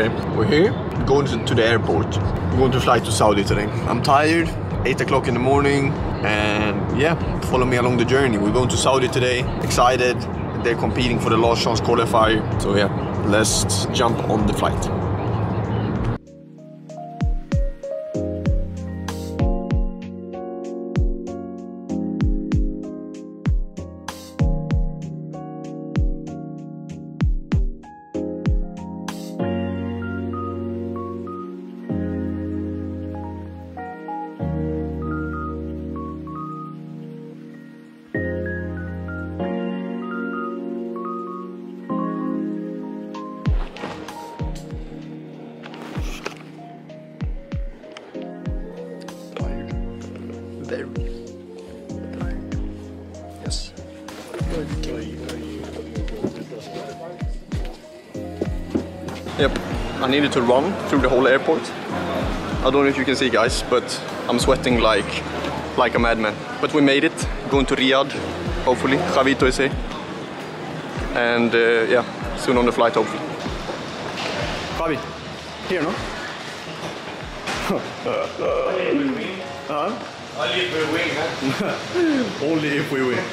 Okay, we're here, going to, the airport. We're going to fly to Saudi today. I'm tired, 8 o'clock in the morning, and yeah, follow me along the journey. We're going to Saudi today, excited. They're competing for the last chance qualifier. So yeah, let's jump on the flight. Yep, I needed to run through the whole airport. I don't know if you can see guys, but I'm sweating like like a madman. But we made it, going to Riyadh, hopefully. Javito is here. And uh, yeah, soon on the flight hopefully. Javi, here no? huh? Only if we win, huh? Only if we win.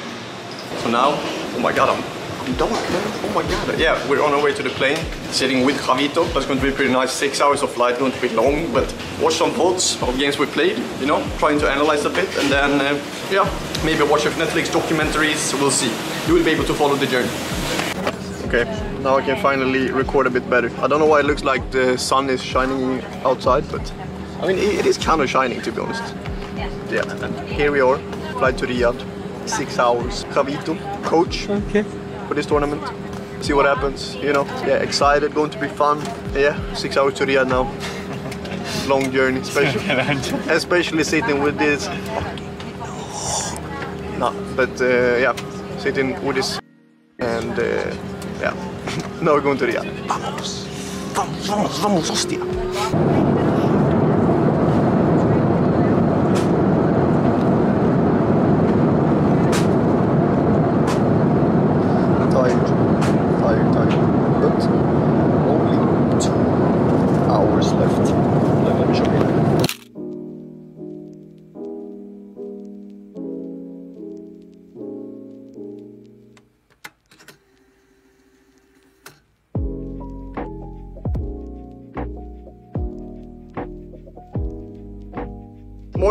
So now, oh my god, I'm, I'm dark, man. Oh my god. Yeah, we're on our way to the plane, sitting with Javito. That's going to be pretty nice. Six hours of flight, going to be long, but watch some VODs of games we played, you know, trying to analyze a bit, and then, uh, yeah, maybe watch a Netflix documentaries. We'll see. You will be able to follow the journey. Okay, now I can finally record a bit better. I don't know why it looks like the sun is shining outside, but I mean, it, it is kind of shining to be honest. Yeah, and here we are, flight to Riyadh, six hours. Javito, coach Okay. For this tournament. See what happens, you know. Yeah, excited, going to be fun. Yeah, six hours to Riyadh now. Long journey, especially, especially sitting with this. No, but uh, yeah, sitting with this, and uh, yeah, now we're going to Riyadh. Vamos, vamos, vamos, vamos, hostia.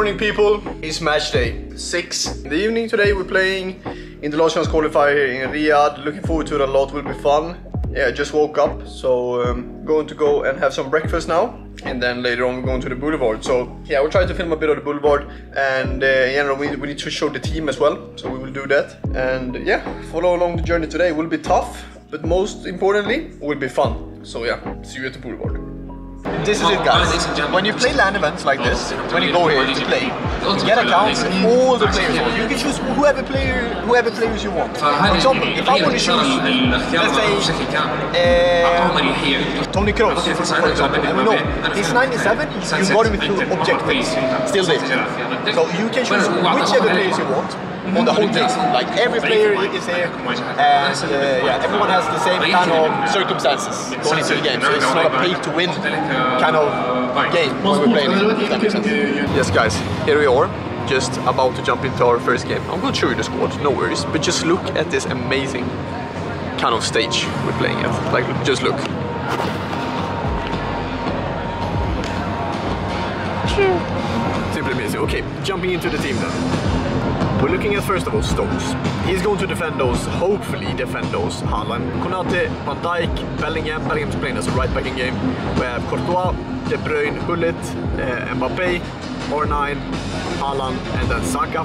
Morning people, it's match day 6 in the evening today we're playing in the last chance qualifier in Riyadh. Looking forward to it a lot, will be fun. Yeah, I just woke up, so um, going to go and have some breakfast now. And then later on we're going to the boulevard. So yeah, we'll try to film a bit of the boulevard. And uh, yeah, we, we need to show the team as well. So we will do that. And yeah, follow along the journey today. It will be tough, but most importantly, will be fun. So yeah, see you at the boulevard. This is it guys. When you play land events like this, when you go here to play, you get accounts all the players. You can choose whoever player, whoever players you want. For example, if I want to choose, let's say, uh, Tony Kroos, for example, and we know he's 97, you got him through objectives, still there. So you can choose whichever players you want on the whole team. Like every player is here, and uh, yeah, everyone has the same kind of circumstances going into the game. So it's not a pay to win kind of game when we're playing. it, if that makes sense. Yes, guys, here we are. Just about to jump into our first game. I'm going to show you the squad, no worries. But just look at this amazing kind of stage we're playing at. Like, just look. Simply amazing. Okay, jumping into the team then. We're looking at first of all Stones. He's going to defend those, hopefully defend those. Haaland, Konate, Van Dijk, Bellingham. Bellingham's playing as a right back in game. We have Courtois, De Bruyne, Gullit, uh, Mbappe, R9, Haaland, and then Saka.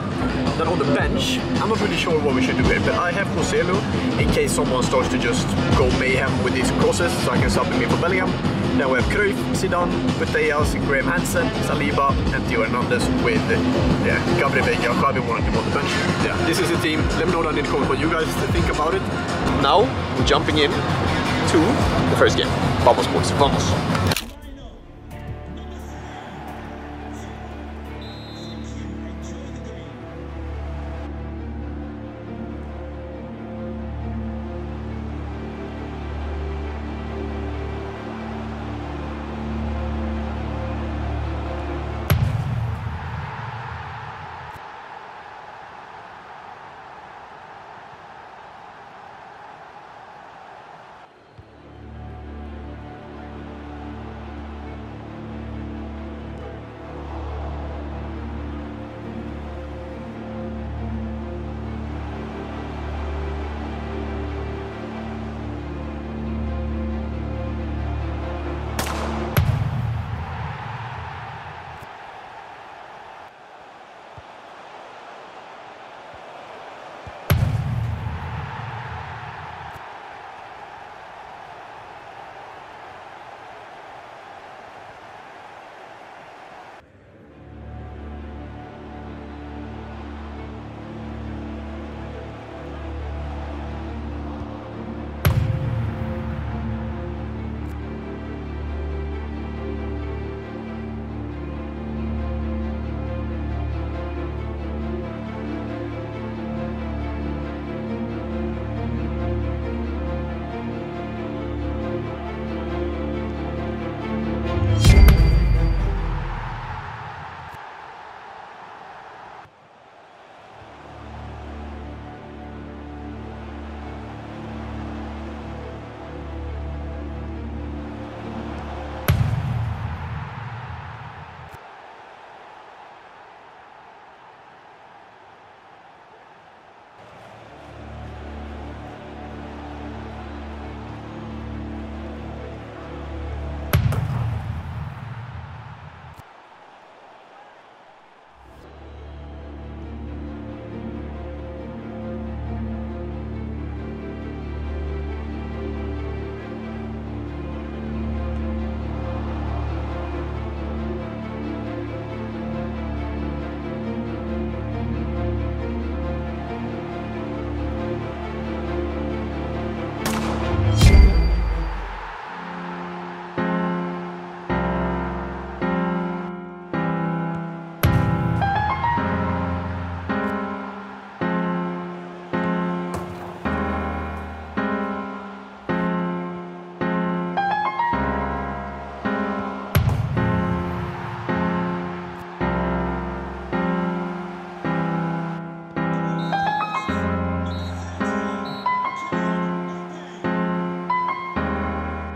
Then on the bench, I'm not really sure what we should do here, but I have Joselu in case someone starts to just go mayhem with these crosses, so I can sub him in for Bellingham. Then we have Cruyff, Zidane, Putellas, Graham Hansen, Saliba, and Theo Hernandez with yeah, Gabriel Veiga, Javi wanted him on the bench. Yeah, this is the team. Let me know down in the comments what you guys think about it. Now, we're jumping in to the first game. Vamos, boys, vamos.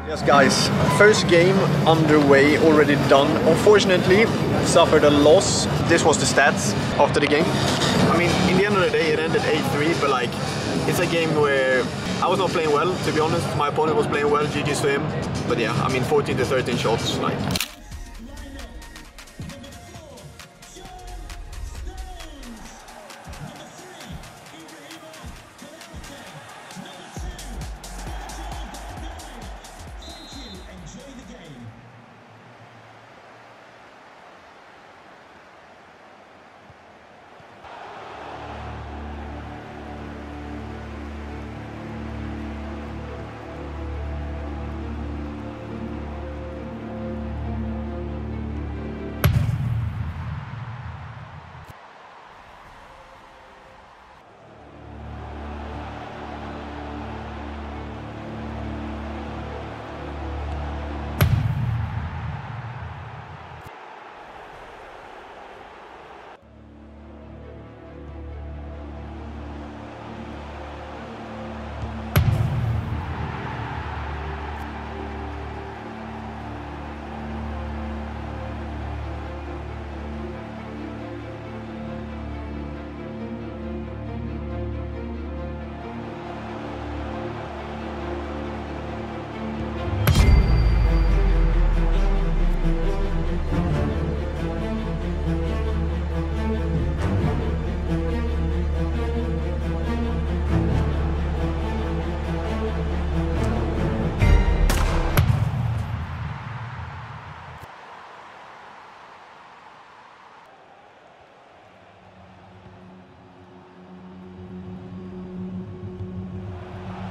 Yes, guys, first game underway, already done. Unfortunately, suffered a loss. This was the stats after the game. I mean, in the end of the day, it ended 8-3, but like, it's a game where I was not playing well, to be honest. My opponent was playing well, GG's to him. But yeah, I mean, 14 to 13 shots, like,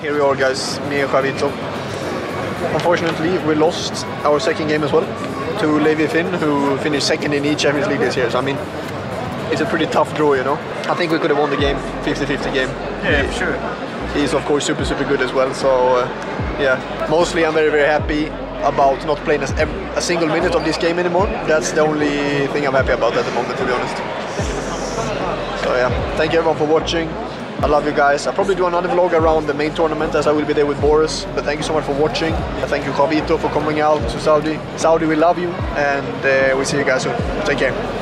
Here we are guys, me and Javito. Unfortunately, we lost our second game as well to Levi Finn, who finished second in eChampions League this year. So I mean, it's a pretty tough draw, you know. I think we could have won the game, 50-50 game. Yeah, for sure. He's of course super super good as well. So uh, yeah, mostly I'm very very happy about not playing a, a single minute of this game anymore. That's the only thing I'm happy about at the moment, to be honest. So yeah, thank you everyone for watching. I love you guys. I'll probably do another vlog around the main tournament as I will be there with Boris. But thank you so much for watching. Thank you Javito for coming out to Saudi. Saudi, we love you and uh, we'll see you guys soon. Take care.